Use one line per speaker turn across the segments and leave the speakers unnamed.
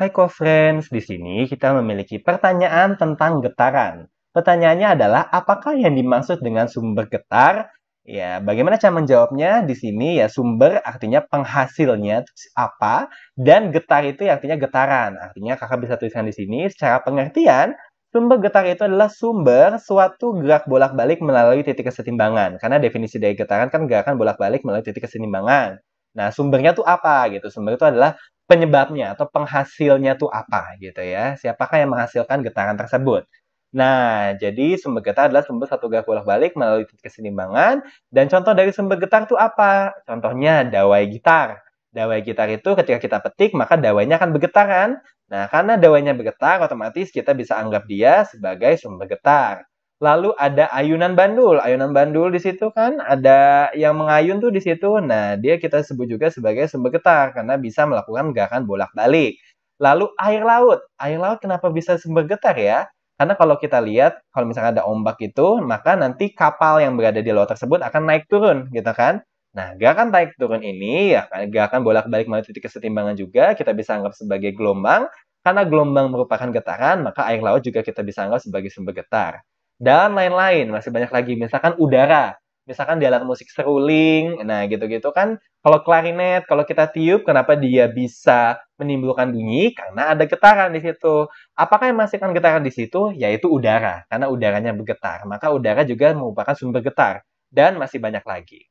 Hai co-friends, di sini kita memiliki pertanyaan tentang getaran. Pertanyaannya adalah, apakah yang dimaksud dengan sumber getar? Ya, bagaimana cara menjawabnya? Di sini ya sumber artinya penghasilnya apa, dan getar itu artinya getaran. Artinya kakak bisa tuliskan di sini secara pengertian, sumber getar itu adalah sumber suatu gerak bolak-balik melalui titik kesetimbangan. Karena definisi dari getaran kan gerakan bolak-balik melalui titik kesetimbangan. Nah, sumbernya tuh apa gitu? Sumber itu adalah penyebabnya atau penghasilnya tuh apa gitu ya. Siapakah yang menghasilkan getaran tersebut? Nah, jadi sumber getar adalah sumber satu gerak bolak-balik melalui titik keseimbangan. Dan contoh dari sumber getar itu apa? Contohnya dawai gitar. Dawai gitar itu ketika kita petik, maka dawainya akan bergetaran. Nah, karena dawainya bergetar, otomatis kita bisa anggap dia sebagai sumber getar. Lalu ada ayunan bandul. Ayunan bandul di situ kan ada yang mengayun tuh di situ. Nah, dia kita sebut juga sebagai sumber getar karena bisa melakukan gerakan bolak-balik. Lalu air laut. Air laut kenapa bisa sumber getar ya? Karena kalau kita lihat, kalau misalnya ada ombak itu, maka nanti kapal yang berada di laut tersebut akan naik turun, gitu kan? Nah, gerakan naik turun ini, ya gerakan bolak-balik melalui titik kesetimbangan juga, kita bisa anggap sebagai gelombang. Karena gelombang merupakan getaran, maka air laut juga kita bisa anggap sebagai sumber getar dan lain-lain. Masih banyak lagi. Misalkan udara. Misalkan di alat musik seruling. Nah, gitu-gitu kan. Kalau klarinet, kalau kita tiup, kenapa dia bisa menimbulkan bunyi? Karena ada getaran di situ. Apakah yang menghasilkan getaran di situ? Yaitu udara. Karena udaranya bergetar. Maka udara juga merupakan sumber getar. Dan masih banyak lagi.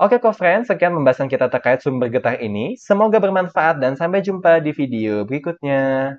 Oke, co friends, sekian pembahasan kita terkait sumber getar ini. Semoga bermanfaat dan sampai jumpa di video berikutnya.